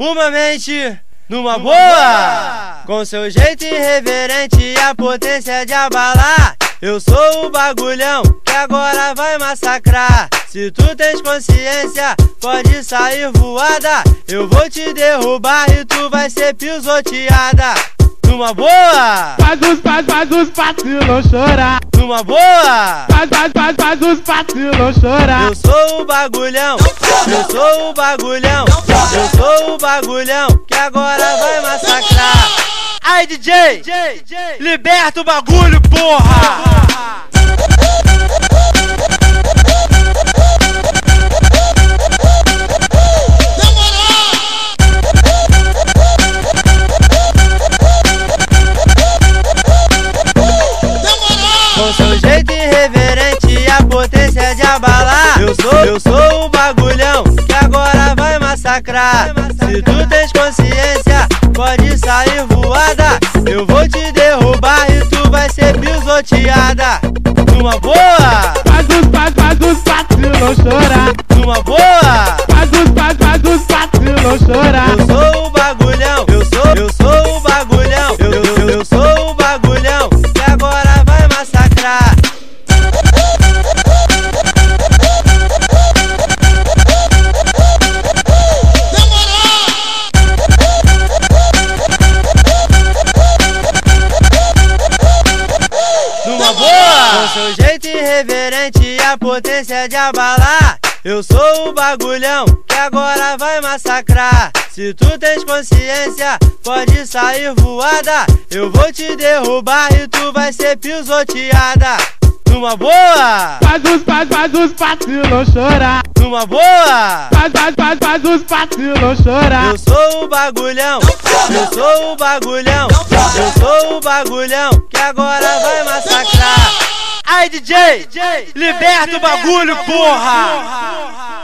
Uma mente numa boa, com seu jeito irreverente e a potência de abalar. Eu sou o bagulhão que agora vai massacrar. Se tu tens consciência, pode sair voada. Eu vou te derrubar e tu vai ser pisoteada. Numa boa, Faz os, faz, faz os vacilão chorar. numa boa. Faz, faz, faz, faz os vacilão chorar. Eu sou o bagulhão, eu sou o bagulhão, eu sou o bagulhão que agora vai massacrar. Ai DJ, liberta o bagulho, porra! Massacrar. Se tu tens consciência, pode sair voada. Eu vou te derrubar e tu vai ser pisoteada. Numa boa, Faz os, faz, faz os vacilão chorar. numa boa. Faz os, faz, faz os vacilão chorar. Seu jeito irreverente e a potência de abalar. Eu sou o bagulhão que agora vai massacrar. Se tu tens consciência, pode sair voada. Eu vou te derrubar e tu vai ser pisoteada. Numa boa, Faz os, faz, faz os vacilão chorar. numa boa. Faz, faz, faz, faz os vacilão chorar. Eu sou o bagulhão, eu sou o bagulhão, eu sou o bagulhão que agora vai massacrar. Ai DJ, liberta o bagulho, porra!